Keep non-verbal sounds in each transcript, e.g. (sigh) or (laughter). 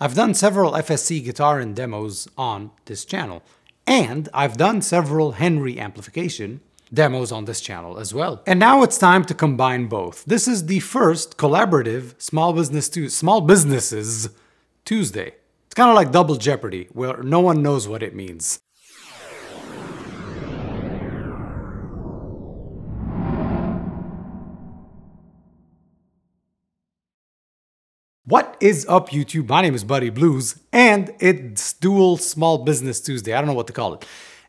I've done several FSC guitar and demos on this channel, and I've done several Henry amplification demos on this channel as well. And now it's time to combine both. This is the first collaborative small business small businesses Tuesday. It's kind of like double jeopardy, where no one knows what it means. What is up YouTube? My name is Buddy Blues and it's Dual Small Business Tuesday. I don't know what to call it.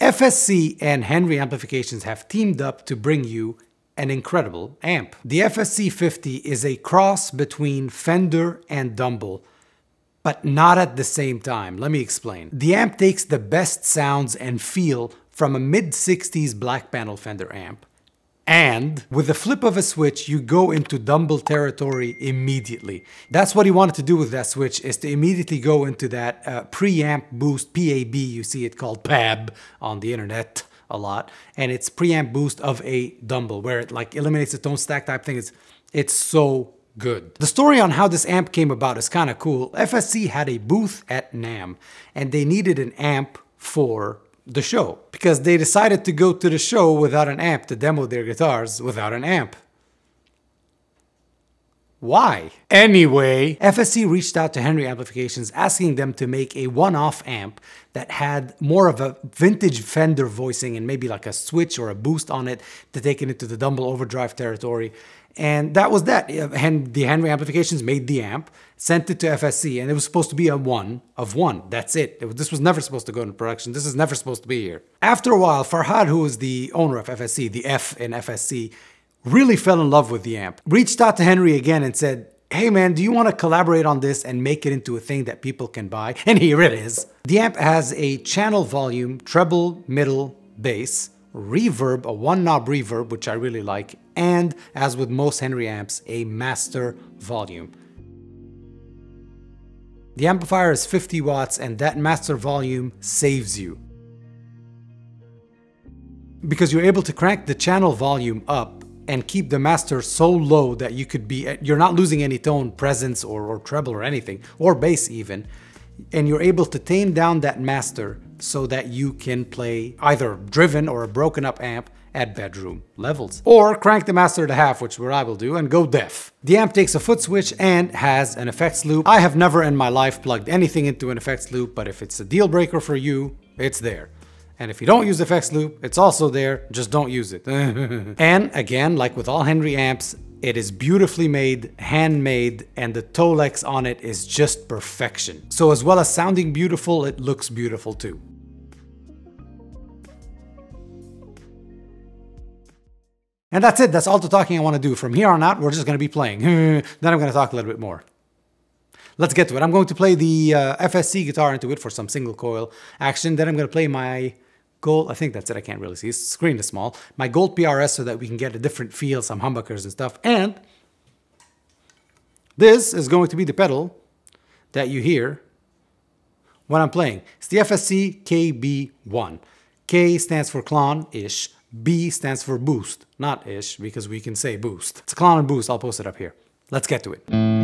FSC and Henry Amplifications have teamed up to bring you an incredible amp. The FSC 50 is a cross between Fender and Dumble, but not at the same time. Let me explain. The amp takes the best sounds and feel from a mid-60s black panel Fender amp and with the flip of a switch, you go into Dumble territory immediately. That's what he wanted to do with that switch, is to immediately go into that uh, preamp boost, PAB, you see it called PAB on the internet a lot, and it's preamp boost of a Dumble, where it like eliminates the tone stack type thing. It's, it's so good. The story on how this amp came about is kind of cool. FSC had a booth at NAMM, and they needed an amp for the show because they decided to go to the show without an amp to demo their guitars without an amp. Why? Anyway, FSC reached out to Henry Amplifications asking them to make a one-off amp that had more of a vintage Fender voicing and maybe like a switch or a boost on it to take it into the Dumble overdrive territory. And that was that. Uh, and the Henry Amplifications made the amp, sent it to FSC, and it was supposed to be a one of one. That's it. it this was never supposed to go into production. This is never supposed to be here. After a while, Farhad, who was the owner of FSC, the F in FSC, really fell in love with the amp. Reached out to Henry again and said, hey man, do you want to collaborate on this and make it into a thing that people can buy? And here it is. The amp has a channel volume, treble, middle, bass, reverb, a one knob reverb, which I really like, and as with most Henry amps, a master volume. The amplifier is 50 watts and that master volume saves you. Because you're able to crank the channel volume up and keep the master so low that you could be, you're not losing any tone, presence, or, or treble or anything, or bass even. And you're able to tame down that master so that you can play either driven or a broken up amp at bedroom levels. Or crank the master to half, which is what I will do, and go deaf. The amp takes a foot switch and has an effects loop. I have never in my life plugged anything into an effects loop, but if it's a deal breaker for you, it's there. And if you don't use the effects loop, it's also there, just don't use it. (laughs) and again, like with all Henry amps, it is beautifully made, handmade, and the Tolex on it is just perfection. So as well as sounding beautiful, it looks beautiful too. And that's it, that's all the talking I want to do. From here on out, we're just going to be playing. (laughs) then I'm going to talk a little bit more. Let's get to it. I'm going to play the uh, FSC guitar into it for some single coil action. Then I'm going to play my gold, I think that's it, I can't really see, screen is small. My gold PRS so that we can get a different feel, some humbuckers and stuff. And this is going to be the pedal that you hear when I'm playing. It's the FSC KB1. K stands for Klon-ish. B stands for boost, not ish, because we can say boost. It's a Klon and boost, I'll post it up here. Let's get to it.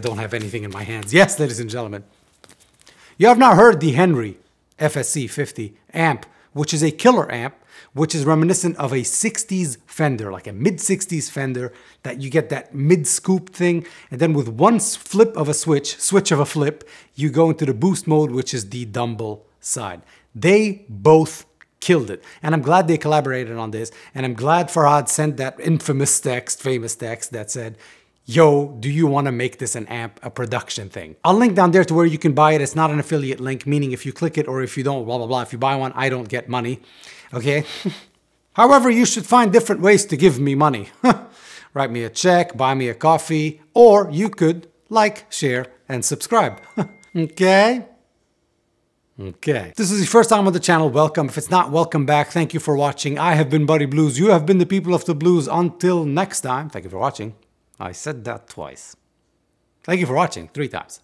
Don't have anything in my hands. (laughs) Yes, ladies and gentlemen. You have not heard the Henry FSC 50 amp, which is a killer amp, which is reminiscent of a 60s Fender, like a mid 60s Fender, that you get that mid scoop thing. And then with one flip of a switch, switch of a flip, you go into the boost mode, which is the Dumble side. They both killed it. And I'm glad they collaborated on this. And I'm glad Farhad sent that infamous text, famous text that said, yo, do you want to make this an amp, a production thing? I'll link down there to where you can buy it. It's not an affiliate link, meaning if you click it or if you don't, blah, blah, blah. If you buy one, I don't get money, okay? (laughs) However, you should find different ways to give me money. (laughs) Write me a check, buy me a coffee, or you could like, share, and subscribe. (laughs) okay? Okay. If this is your first time on the channel, welcome. If it's not, welcome back. Thank you for watching. I have been Buddy Blues. You have been the people of the blues. Until next time, thank you for watching. I said that twice. Thank you for watching, three times.